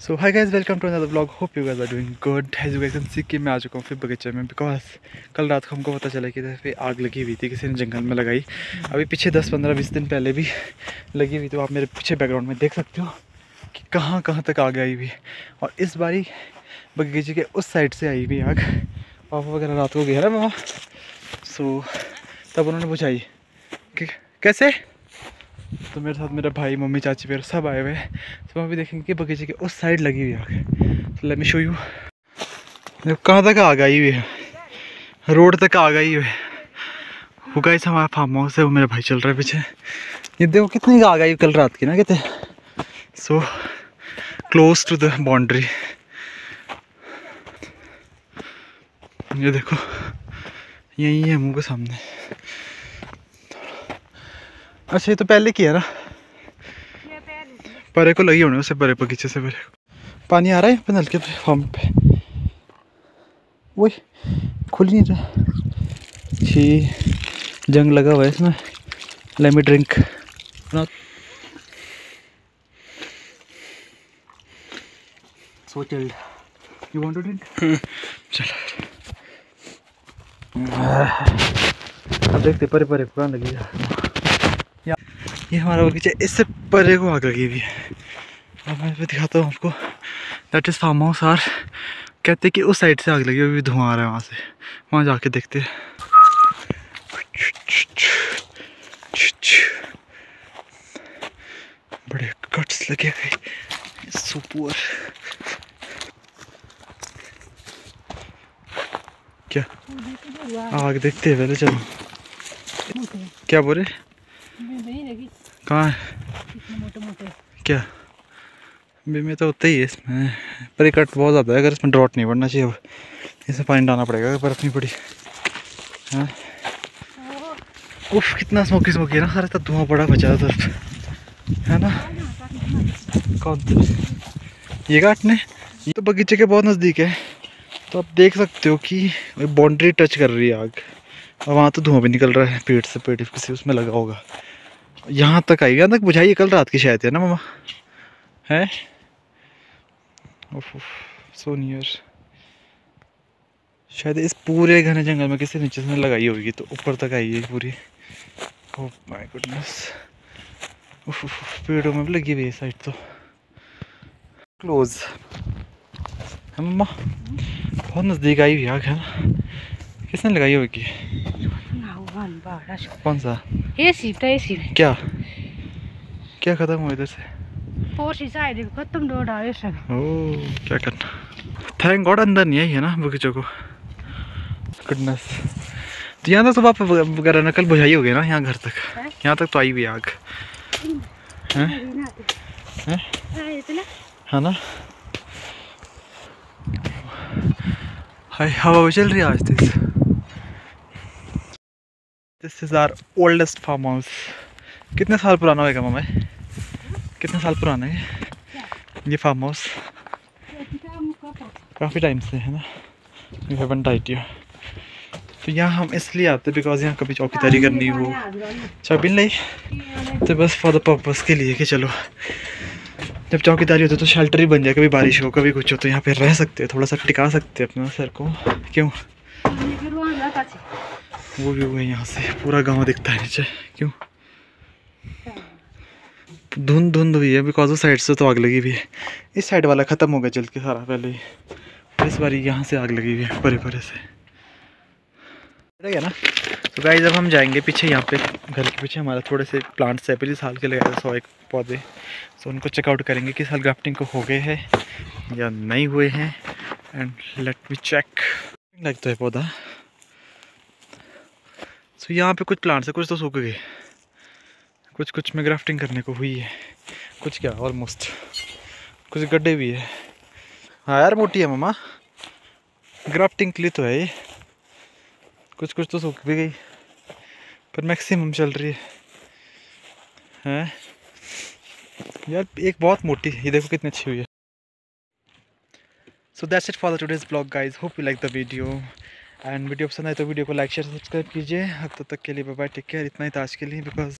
So hi guys welcome to another blog hope you guys are doing good as you can see कि मैं आ चुका हूँ फिर बगीचे में बिकॉज़ कल रात को हमको पता चला कि फिर आग लगी हुई थी, किसी ने जंगल में लगाई। अभी पीछे 10 15 20 दिन पहले भी लगी हुई तो आप मेरे पीछे बैकग्राउंड में देख सकते हो कि कहाँ कहाँ तक आग आई हुई। और इस बारी बगीचे के उस साइड से आई हुई आग। पापा वगैरह रात को गया ना मामा सो तब उन्होंने बुझाई कैसे? तो मेरे साथ मेरा भाई, मम्मी, चाची, वगैरह सब आए हुए हैं। तो वहाँ भी देखेंगे कि बगीचे के उस साइड लगी हुई आग। तो लेट मी शो यू देखो, कहाँ तक आग आई हुई है? रोड तक आग आई हुई है। वो गाइस हमारा फार्म हाउस है, वो मेरा भाई चल रहा है पीछे। ये देखो, कितनी आग आई कल रात की ना कहते so close to the boundary ये देखो, यही है मुँह के सामने। अच्छा ये तो पहले किया ना। परे को लगी होने उसे परे बगीचे से परे पानी आ रहा है पे नलके पे फार्म पे। वही खुल नहीं रहा। छी जंग लगा हुआ है इसमें। Let me drink so chilled you want to drink चल। अब देखते परे परे कहाँ लगी या ये हमारा बगीचा इससे परे को आग लगी हुई है। अब मैं दिखाता हूँ आपको। That is farm house or कहते हैं कि उस साइड से आग लगी हुई धुआँ आ रहा है वहाँ से। वहाँ जाके देखते हैं। बड़े कट्स लगे हुए सुपुअर। क्या? आग देखते हैं, पहले चलो। क्या बोले कहाँ है क्या भी में तो होता ही है इसमें। पर ये कट बहुत ज़्यादा है, अगर इसमें ड्रॉट नहीं पड़ना चाहिए अब। इसमें पानी डालना पड़ेगा बर्फ़ नहीं पड़ी। हाँ? उफ, कितना स्मोकी स्मोकी है ना, सारे तक धुआँ पड़ा बचा तरफ़ है ना? कौन? ये काटने ये तो बगीचे के बहुत नज़दीक है। तो आप देख सकते हो कि बाउंड्री टच कर रही है आग। और वहाँ तो धुआँ भी निकल रहा है, पेड़ से, पेड़ किसी उसमें लगा होगा। यहाँ तक आई यहाँ तक बुझाइए कल रात की शायद है ना मामा है? सो नियर शायद इस पूरे घने जंगल में किसी नीचे से लगाई होगी तो ऊपर तक आई है पूरी। ओह माय गुडनेस पेड़ों में भी लगी हुई है साइड तो। क्लोज है मम्मा? बहुत नज़दीक आई हुई आग है ना? किसने लगाई होगी? कौन सा? एसी तो एसी क्या? क्या खत्म हुआ इधर से? खत्म सब। क्या करना? थैंक गॉड अंदर नहीं आई है ना बगीचों को। गुडनेस तो यहाँ तक तो आप वगैरह नकल बुझाई हो गई ना यहाँ घर तक। यहाँ तक तो आई हुई आग। हैं? हैं? है ना? हाय हवा भी चल रही है आज this this is our oldest farm house कितने साल पुराना होगा मामा? कितने साल पुराना है? ये फार्म हाउस काफ़ी टाइम से है ना? यू हैवन डाइट यू तो यहाँ हम इसलिए आते बिकॉज़ यहाँ कभी चौकीदारी करनी हो। चाबी नहीं तो बस फॉर द पर्पज़ के लिए कि चलो। जब चौकीदारी होती है तो शेल्टर ही बन जाए, कभी बारिश हो, कभी कुछ हो तो यहाँ पे रह सकते हैं, थोड़ा सा टिका सकते हैं अपना सर को। क्यों? वो भी हुआ यहाँ से, पूरा गाँव दिखता है नीचे। क्यों? धुंध धुंध हुई है बिकॉज़ उस साइड से तो आग लगी हुई है। इस साइड वाला ख़त्म हो गया जल्द के सारा, पहले ही। इस बार यहाँ से आग लगी हुई है परे परे से ना? तो गाइस जब हम जाएँगे पीछे यहाँ पे, घर के पीछे। हमारा थोड़े से प्लांट्स है, पिछले साल के लगाए सौ एक पौधे। सो तो उनको चेकआउट करेंगे कि साल ग्राफ्टिंग को हो गए हैं या नहीं हुए हैं। एंड लेट मी चेक लगता है पौधा। सो यहाँ पे कुछ प्लांट्स है, कुछ तो सूख गए। कुछ कुछ में ग्राफ्टिंग करने को हुई है। कुछ क्या ऑलमोस्ट कुछ गड्ढे भी है। हाँ यार, मोटी है मामा। ग्राफ्टिंग के लिए तो है ये। कुछ कुछ तो सूख भी गई। पर मैक्सिमम चल रही है। हैं? यार, एक बहुत मोटी ये देखो कितनी अच्छी हुई है। So that's it for the today's blog guys hope you like the video and video पसंद आए तो वीडियो को लाइक शेयर सब्सक्राइब कीजिए। अब तब तक के लिए बाय टेक केयर इतना ही था आज के लिए बिकॉज़